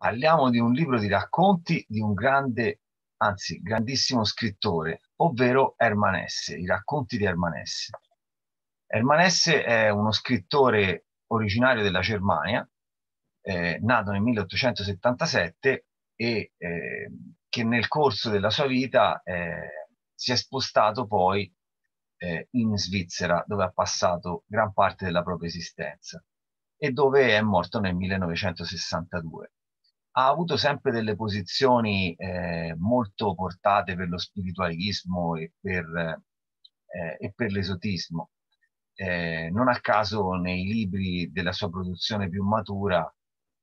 Parliamo di un libro di racconti di un grande, anzi grandissimo scrittore, ovvero Herman Hesse, i racconti di. Herman Hesse è uno scrittore originario della Germania, eh, nato nel 1877 e eh, che nel corso della sua vita eh, si è spostato poi eh, in Svizzera, dove ha passato gran parte della propria esistenza e dove è morto nel 1962 ha avuto sempre delle posizioni eh, molto portate per lo spiritualismo e per, eh, e per l'esotismo. Eh, non a caso nei libri della sua produzione più matura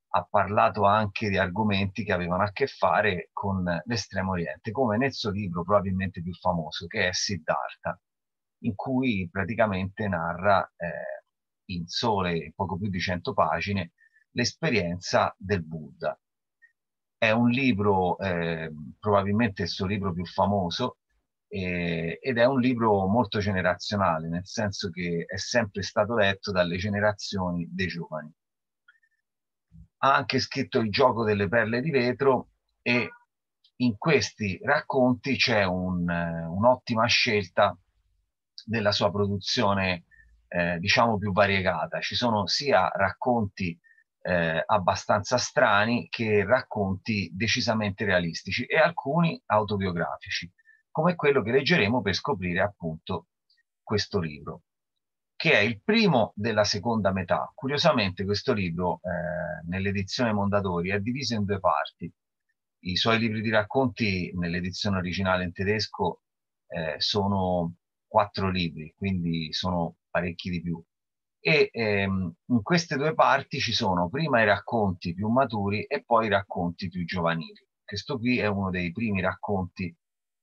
ha parlato anche di argomenti che avevano a che fare con l'estremo oriente, come nel suo libro probabilmente più famoso, che è Siddhartha, in cui praticamente narra eh, in sole poco più di 100 pagine l'esperienza del Buddha è un libro, eh, probabilmente il suo libro più famoso, eh, ed è un libro molto generazionale, nel senso che è sempre stato letto dalle generazioni dei giovani. Ha anche scritto Il gioco delle perle di vetro e in questi racconti c'è un, un'ottima scelta della sua produzione, eh, diciamo più variegata. Ci sono sia racconti eh, abbastanza strani che racconti decisamente realistici e alcuni autobiografici, come quello che leggeremo per scoprire appunto questo libro, che è il primo della seconda metà. Curiosamente questo libro eh, nell'edizione Mondadori è diviso in due parti. I suoi libri di racconti nell'edizione originale in tedesco eh, sono quattro libri, quindi sono parecchi di più e ehm, in queste due parti ci sono prima i racconti più maturi e poi i racconti più giovanili. Questo qui è uno dei primi racconti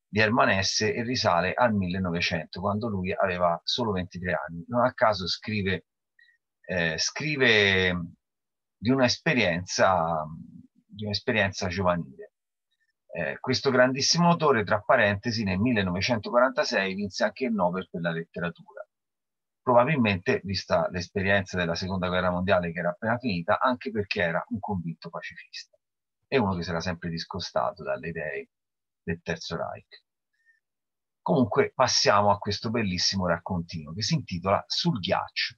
di Ermanesse e risale al 1900, quando lui aveva solo 23 anni. Non a caso scrive, eh, scrive di un'esperienza, di un'esperienza giovanile. Eh, questo grandissimo autore, tra parentesi, nel 1946 vinse anche il Nobel per la letteratura probabilmente, vista l'esperienza della seconda guerra mondiale che era appena finita, anche perché era un convinto pacifista e uno che si era sempre discostato dalle idee del Terzo Reich. Comunque passiamo a questo bellissimo raccontino che si intitola Sul ghiaccio,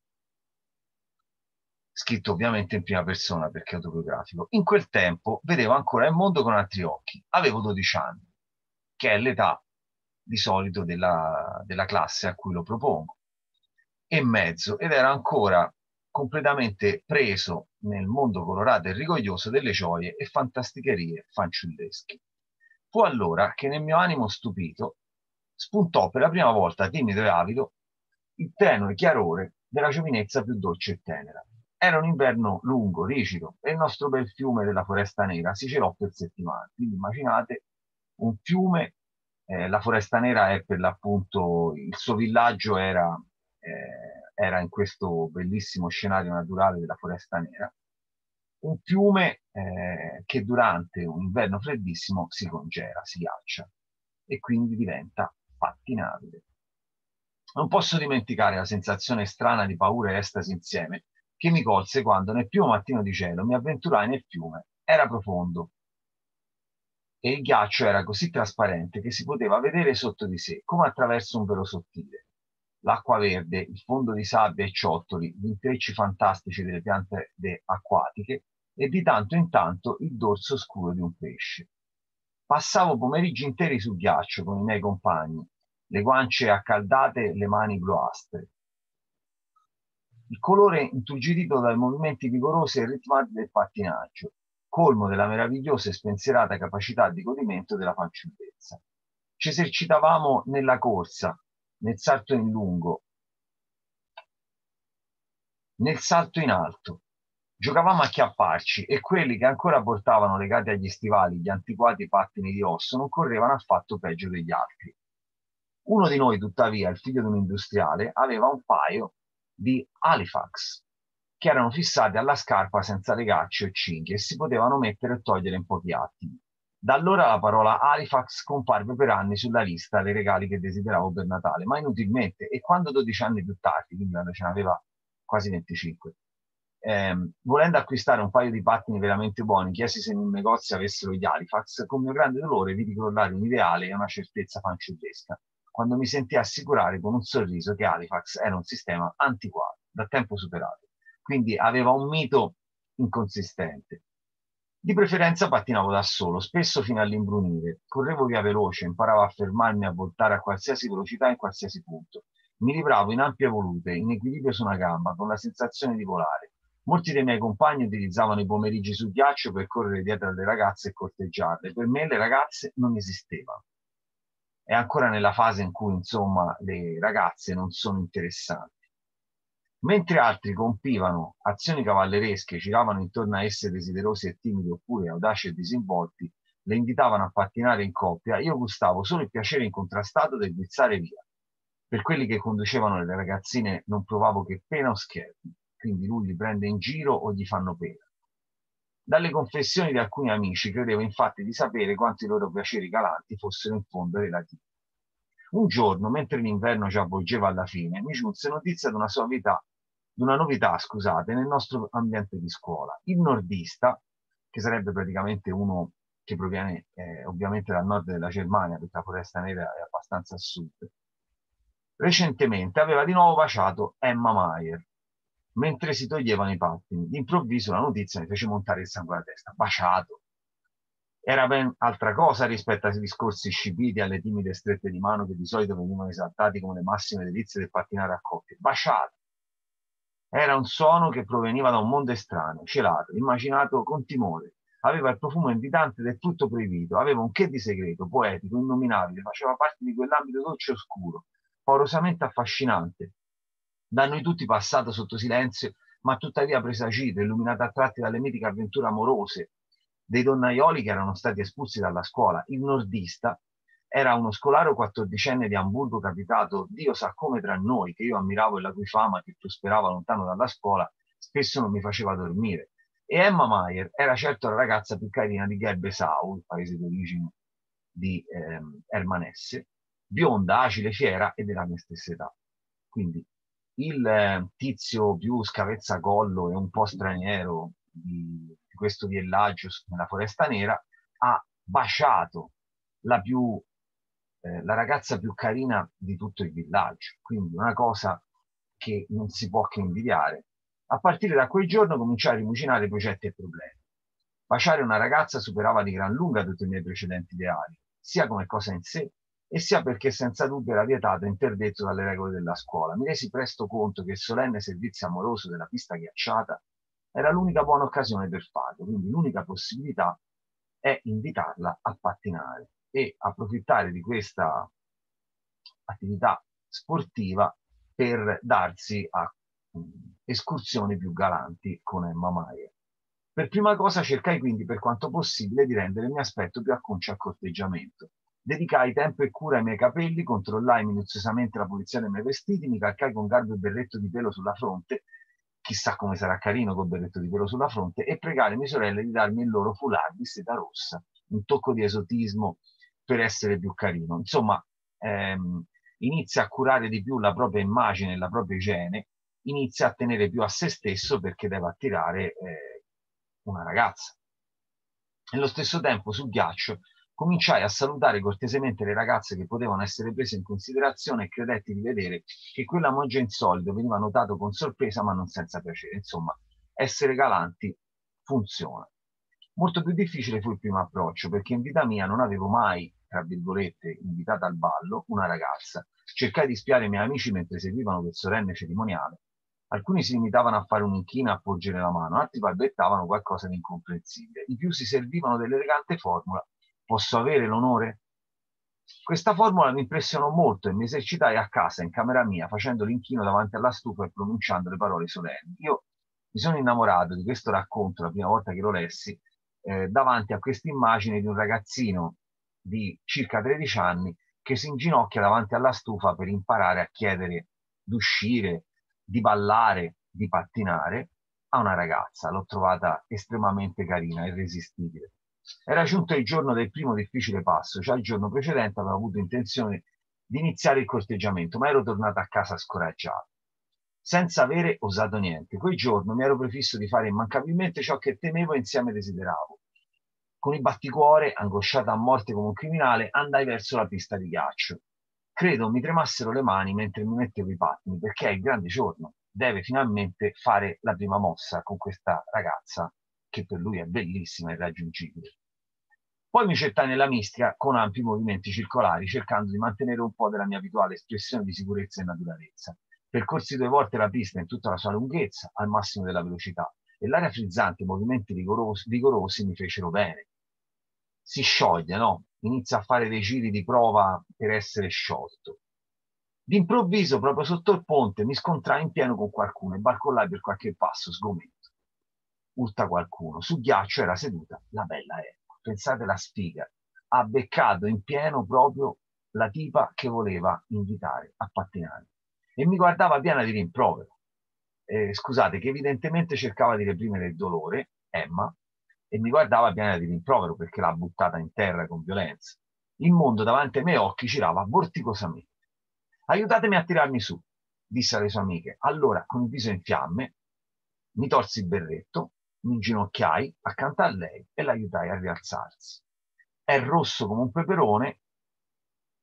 scritto ovviamente in prima persona perché è autobiografico. In quel tempo vedevo ancora il mondo con altri occhi, avevo 12 anni, che è l'età di solito della, della classe a cui lo propongo e mezzo ed era ancora completamente preso nel mondo colorato e rigoglioso delle gioie e fantasticherie fanciullesche. Fu allora che nel mio animo stupito spuntò per la prima volta timido e avido il tenue chiarore della giovinezza più dolce e tenera. Era un inverno lungo, rigido, e il nostro bel fiume della Foresta Nera si celò per settimane. Quindi immaginate un fiume, eh, la Foresta Nera è per l'appunto, il suo villaggio era eh, era in questo bellissimo scenario naturale della foresta nera, un fiume eh, che durante un inverno freddissimo si congela, si ghiaccia e quindi diventa pattinabile. Non posso dimenticare la sensazione strana di paura e estasi insieme che mi colse quando nel primo mattino di cielo mi avventurai nel fiume. Era profondo e il ghiaccio era così trasparente che si poteva vedere sotto di sé, come attraverso un velo sottile l'acqua verde, il fondo di sabbia e ciottoli, gli intrecci fantastici delle piante acquatiche e di tanto in tanto il dorso scuro di un pesce. Passavo pomeriggi interi sul ghiaccio con i miei compagni, le guance accaldate, le mani bluastre. Il colore inturgidito dai movimenti vigorosi e ritmati del pattinaggio, colmo della meravigliosa e spensierata capacità di godimento della fanciullezza. Ci esercitavamo nella corsa, nel salto in lungo, nel salto in alto. Giocavamo a chiapparci e quelli che ancora portavano legati agli stivali gli antiquati pattini di osso non correvano affatto peggio degli altri. Uno di noi, tuttavia, il figlio di un industriale, aveva un paio di Halifax, che erano fissati alla scarpa senza legacci o cinghie e si potevano mettere e togliere in pochi attimi. Da allora la parola Halifax comparve per anni sulla lista dei regali che desideravo per Natale, ma inutilmente. E quando 12 anni più tardi, quindi quando ce n'aveva quasi 25, ehm, volendo acquistare un paio di pattini veramente buoni, chiesi se in un negozio avessero gli Halifax, con mio grande dolore vidi crollare un ideale e una certezza fanciullesca, quando mi sentii assicurare con un sorriso che Halifax era un sistema antiquato, da tempo superato. Quindi aveva un mito inconsistente. Di preferenza pattinavo da solo, spesso fino all'imbrunire. Correvo via veloce, imparavo a fermarmi a voltare a qualsiasi velocità in qualsiasi punto. Mi livravo in ampie volute, in equilibrio su una gamba, con la sensazione di volare. Molti dei miei compagni utilizzavano i pomeriggi sul ghiaccio per correre dietro alle ragazze e corteggiarle. Per me le ragazze non esistevano. È ancora nella fase in cui, insomma, le ragazze non sono interessanti. Mentre altri compivano azioni cavalleresche, giravano intorno a esse desiderosi e timidi oppure audaci e disinvolti, le invitavano a pattinare in coppia, io gustavo solo il piacere incontrastato del guizzare via. Per quelli che conducevano le ragazzine non provavo che pena o scherzi, quindi lui li prende in giro o gli fanno pena. Dalle confessioni di alcuni amici credevo infatti di sapere quanti i loro piaceri galanti fossero in fondo relativi. Un giorno, mentre l'inverno già avvolgeva alla fine, mi giunse notizia di una novità, di una novità, scusate, nel nostro ambiente di scuola. Il nordista, che sarebbe praticamente uno che proviene eh, ovviamente dal nord della Germania, perché la foresta nera è abbastanza a sud, recentemente aveva di nuovo baciato Emma Mayer, mentre si toglievano i pattini. D'improvviso la notizia mi fece montare il sangue alla testa. Baciato. Era ben altra cosa rispetto ai discorsi scipiti, alle timide strette di mano che di solito venivano esaltati come le massime delizie del pattinare a coppie. Baciato. Era un suono che proveniva da un mondo estraneo, celato, immaginato con timore. Aveva il profumo invitante del tutto proibito, aveva un che di segreto, poetico, innominabile, faceva parte di quell'ambito dolce e oscuro, paurosamente affascinante, da noi tutti passato sotto silenzio, ma tuttavia presagito, illuminato a tratti dalle mitiche avventure amorose dei donnaioli che erano stati espulsi dalla scuola. Il nordista era uno scolaro quattordicenne di Amburgo capitato, Dio sa come tra noi, che io ammiravo e la cui fama che prosperava lontano dalla scuola, spesso non mi faceva dormire. E Emma Mayer era certo la ragazza più carina di Gerbesau, il paese d'origine di ehm, Ermanesse, bionda, acile, fiera e della mia stessa età. Quindi il eh, tizio più scavezzacollo e un po' straniero di, questo villaggio nella foresta nera ha baciato la, più, eh, la ragazza più carina di tutto il villaggio. Quindi una cosa che non si può che invidiare. A partire da quel giorno cominciai a rimucinare progetti e problemi. Baciare una ragazza superava di gran lunga tutti i miei precedenti ideali, sia come cosa in sé, e sia perché senza dubbio era vietato e interdetto dalle regole della scuola. Mi resi presto conto che il solenne servizio amoroso della pista ghiacciata era l'unica buona occasione per farlo, quindi l'unica possibilità è invitarla a pattinare e approfittare di questa attività sportiva per darsi a escursioni più galanti con Emma Maier. Per prima cosa cercai quindi per quanto possibile di rendere il mio aspetto più acconcio al corteggiamento Dedicai tempo e cura ai miei capelli, controllai minuziosamente la pulizia dei miei vestiti, mi calcai con garbo il berretto di pelo sulla fronte, chissà come sarà carino col berretto di pelo sulla fronte, e pregai le mie sorelle di darmi il loro foulard di seta rossa, un tocco di esotismo per essere più carino. Insomma, ehm, inizia a curare di più la propria immagine la propria igiene, inizia a tenere più a se stesso perché deve attirare eh, una ragazza. Nello stesso tempo sul ghiaccio cominciai a salutare cortesemente le ragazze che potevano essere prese in considerazione e credetti di vedere che quell'ammoggio insolito veniva notato con sorpresa ma non senza piacere. Insomma, essere galanti funziona. Molto più difficile fu il primo approccio perché in vita mia non avevo mai, tra virgolette, invitata al ballo una ragazza. Cercai di spiare i miei amici mentre seguivano quel solenne cerimoniale. Alcuni si limitavano a fare un'inchina e a porgere la mano, altri balbettavano qualcosa di incomprensibile. I più si servivano dell'elegante formula Posso avere l'onore? Questa formula mi impressionò molto e mi esercitai a casa, in camera mia, facendo l'inchino davanti alla stufa e pronunciando le parole solenni. Io mi sono innamorato di questo racconto la prima volta che lo lessi, eh, davanti a questa immagine di un ragazzino di circa 13 anni che si inginocchia davanti alla stufa per imparare a chiedere d'uscire, di ballare, di pattinare a una ragazza. L'ho trovata estremamente carina, irresistibile. Era giunto il giorno del primo difficile passo, già il giorno precedente avevo avuto intenzione di iniziare il corteggiamento, ma ero tornato a casa scoraggiato. senza avere osato niente. Quel giorno mi ero prefisso di fare immancabilmente ciò che temevo e insieme desideravo. Con il batticuore, angosciata a morte come un criminale, andai verso la pista di ghiaccio. Credo mi tremassero le mani mentre mi mettevo i pattini, perché è il grande giorno. Deve finalmente fare la prima mossa con questa ragazza, che per lui è bellissima e irraggiungibile. Poi mi gettai nella mischia con ampi movimenti circolari, cercando di mantenere un po' della mia abituale espressione di sicurezza e naturalezza. Percorsi due volte la pista in tutta la sua lunghezza, al massimo della velocità, e l'aria frizzante i movimenti vigorosi, vigorosi mi fecero bene si scioglie, no? Inizia a fare dei giri di prova per essere sciolto. D'improvviso, proprio sotto il ponte, mi scontrai in pieno con qualcuno e barcollai per qualche passo, sgomento. Urta qualcuno. Su ghiaccio era seduta la bella Ecco. Pensate la sfiga. Ha beccato in pieno proprio la tipa che voleva invitare a pattinare. E mi guardava piena di rimprovero. Eh, scusate, che evidentemente cercava di reprimere il dolore, Emma, e mi guardava piena di rimprovero perché l'ha buttata in terra con violenza. Il mondo davanti ai miei occhi girava vorticosamente. Aiutatemi a tirarmi su, disse alle sue amiche. Allora, con il viso in fiamme, mi tolsi il berretto, mi inginocchiai accanto a lei e l'aiutai a rialzarsi. È rosso come un peperone,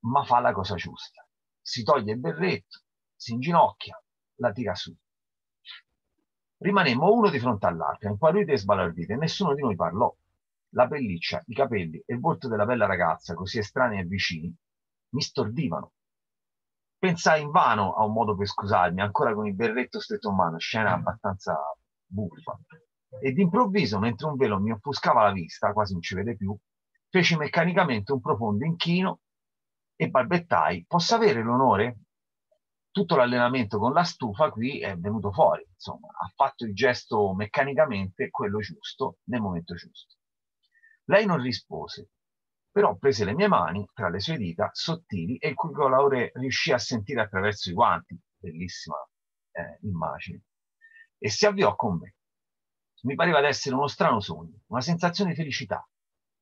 ma fa la cosa giusta. Si toglie il berretto, si inginocchia, la tira su. Rimanemmo uno di fronte all'altro, impallidite e sbalordite, e nessuno di noi parlò. La pelliccia, i capelli e il volto della bella ragazza, così estranei e vicini, mi stordivano. Pensai invano a un modo per scusarmi, ancora con il berretto stretto in mano, scena abbastanza buffa. E d'improvviso, mentre un velo mi offuscava la vista, quasi non ci vede più, feci meccanicamente un profondo inchino e balbettai, posso avere l'onore? tutto l'allenamento con la stufa qui è venuto fuori, insomma, ha fatto il gesto meccanicamente quello giusto nel momento giusto. Lei non rispose, però prese le mie mani tra le sue dita sottili e il cui colore riuscì a sentire attraverso i guanti, bellissima eh, immagine, e si avviò con me. Mi pareva di essere uno strano sogno, una sensazione di felicità,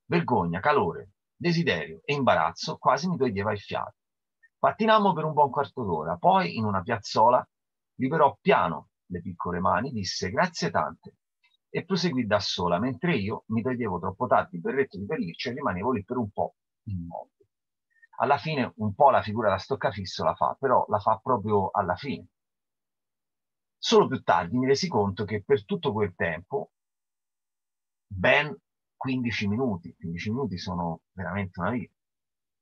vergogna, calore, desiderio e imbarazzo quasi mi toglieva il fiato. Pattinammo per un buon quarto d'ora, poi in una piazzola liberò piano le piccole mani, disse grazie tante e proseguì da sola, mentre io mi toglievo troppo tardi il berretto di pelliccia e rimanevo lì per un po' immobile. Alla fine un po' la figura da stoccafisso la fa, però la fa proprio alla fine. Solo più tardi mi resi conto che per tutto quel tempo, ben 15 minuti, 15 minuti sono veramente una vita,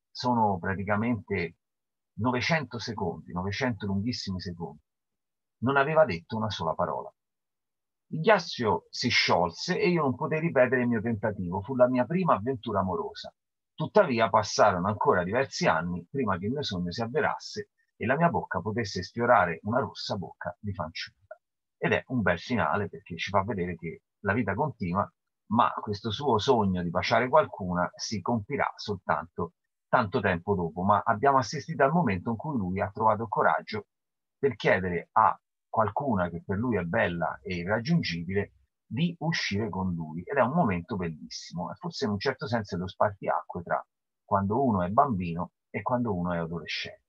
sono praticamente 900 secondi, 900 lunghissimi secondi. Non aveva detto una sola parola. Il ghiaccio si sciolse e io non potei ripetere il mio tentativo. Fu la mia prima avventura amorosa. Tuttavia passarono ancora diversi anni prima che il mio sogno si avverasse e la mia bocca potesse sfiorare una rossa bocca di fanciulla. Ed è un bel finale perché ci fa vedere che la vita continua, ma questo suo sogno di baciare qualcuna si compirà soltanto tanto tempo dopo, ma abbiamo assistito al momento in cui lui ha trovato coraggio per chiedere a qualcuna che per lui è bella e irraggiungibile di uscire con lui ed è un momento bellissimo e forse in un certo senso è lo spartiacque tra quando uno è bambino e quando uno è adolescente.